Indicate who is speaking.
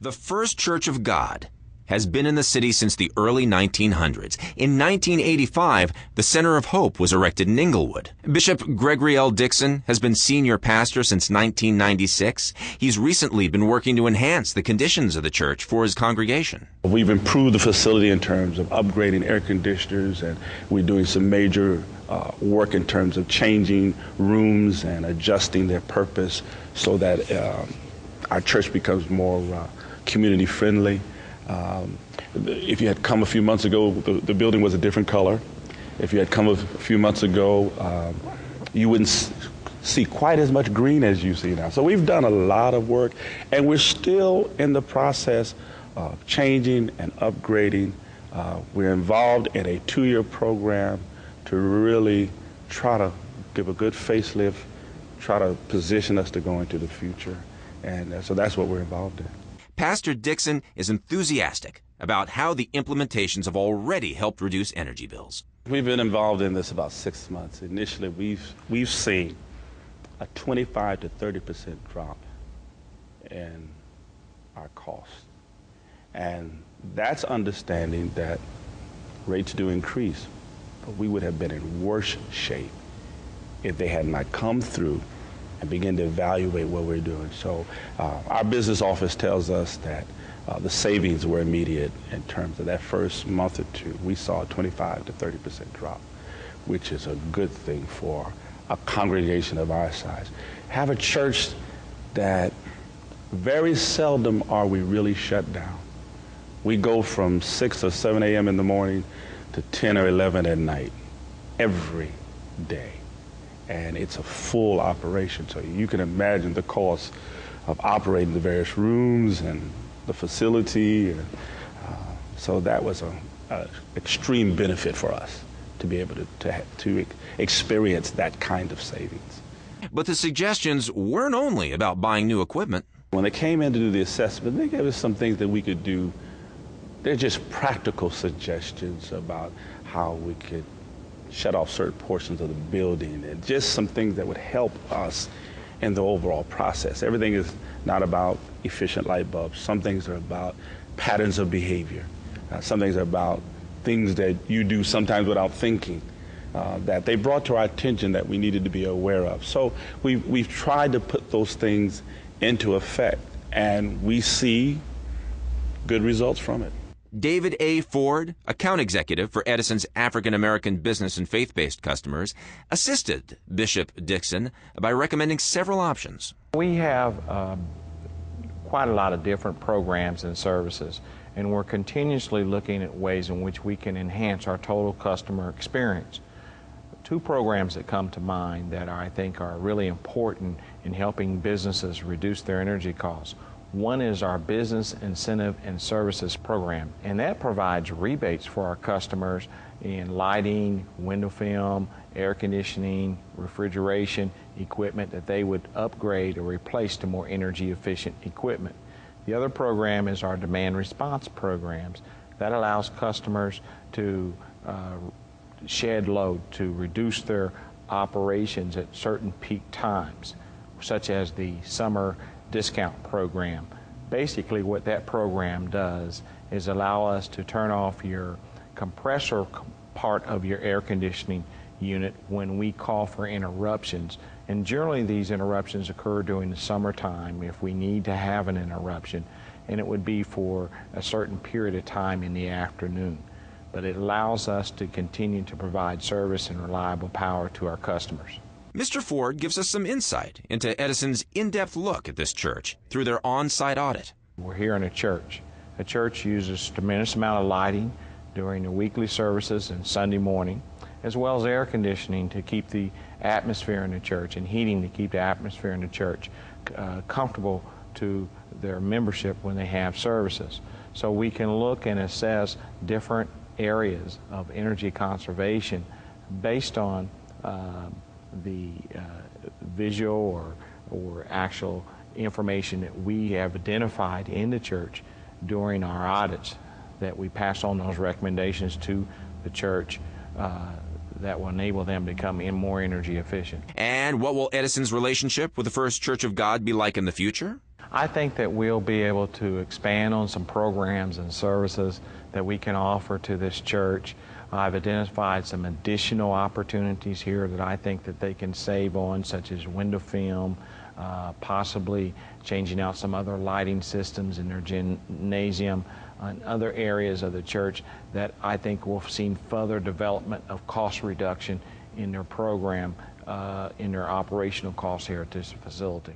Speaker 1: The First Church of God has been in the city since the early 1900s. In 1985, the Center of Hope was erected in Inglewood. Bishop Gregory L. Dixon has been senior pastor since 1996. He's recently been working to enhance the conditions of the church for his congregation.
Speaker 2: We've improved the facility in terms of upgrading air conditioners, and we're doing some major uh, work in terms of changing rooms and adjusting their purpose so that um, our church becomes more uh, community friendly. Um, if you had come a few months ago, the, the, building was a different color. If you had come a few months ago, um, you wouldn't see quite as much green as you see now. So we've done a lot of work, and we're still in the process of changing and upgrading. Uh, we're involved in a two year program to really try to give a good facelift, try to position us to go into the future. And uh, so that's what we're involved in.
Speaker 1: Pastor Dixon is enthusiastic about how the implementations have already helped reduce energy bills.
Speaker 2: We've been involved in this about six months. Initially, we've, we've seen a 25 to 30 percent drop in our costs. And that's understanding that rates do increase, but we would have been in worse shape if they had not come through and begin to evaluate what we're doing. So uh, our business office tells us that uh, the savings were immediate in terms of that first month or two. We saw a 25 to 30 percent drop, which is a good thing for a congregation of our size. Have a church that very seldom are we really shut down. We go from 6 or 7 a.m. in the morning to 10 or 11 at night every day and it's a full operation. So you can imagine the cost of operating the various rooms and the facility. And, uh, so that was an extreme benefit for us to be able to, to, to experience that kind of savings.
Speaker 1: But the suggestions weren't only about buying new equipment.
Speaker 2: When they came in to do the assessment, they gave us some things that we could do. They're just practical suggestions about how we could shut off certain portions of the building and just some things that would help us in the overall process. Everything is not about efficient light bulbs. Some things are about patterns of behavior. Uh, some things are about things that you do sometimes without thinking. Uh, that they brought to our attention that we needed to be aware of. So we've, we've tried to put those things into effect, and we see good results from it.
Speaker 1: David A. Ford, account executive for Edison's African American business and faith based customers, assisted Bishop Dixon by recommending several options.
Speaker 3: We have um, quite a lot of different programs and services, and we're continuously looking at ways in which we can enhance our total customer experience. Two programs that come to mind that I think are really important in helping businesses reduce their energy costs. One is our Business Incentive and Services Program, and that provides rebates for our customers in lighting, window film, air conditioning, refrigeration equipment that they would upgrade or replace to more energy efficient equipment. The other program is our demand response programs. That allows customers to uh, shed load to reduce their operations at certain peak times, such as the summer discount program. Basically, what that program does is allow us to turn off your compressor part of your air conditioning unit when we call for interruptions. And generally, these interruptions occur during the summertime if we need to have an interruption, and it would be for a certain period of time in the afternoon. But it allows us to continue to provide service and reliable power to our customers.
Speaker 1: Mr. Ford gives us some insight into Edison's in depth look at this church through their on site audit.
Speaker 3: We're here in a church. A church uses tremendous amount of lighting during the weekly services and Sunday morning, as well as air conditioning to keep the atmosphere in the church and heating to keep the atmosphere in the church uh, comfortable to their membership when they have services. So we can look and assess different areas of energy conservation based on uh, the uh, visual or, or actual information that we have identified in the church during our audits that we pass on those recommendations to the church uh, that will enable them to become in more energy efficient.
Speaker 1: And what will Edison's relationship with the First Church of God be like in the future?
Speaker 3: I think that we'll be able to expand on some programs and services that we can offer to this church. I've identified some additional opportunities here that I think that they can save on, such as window film, uh, possibly changing out some other lighting systems in their gymnasium and other areas of the church that I think will see further development of cost reduction in their program, uh, in their operational costs here at this facility.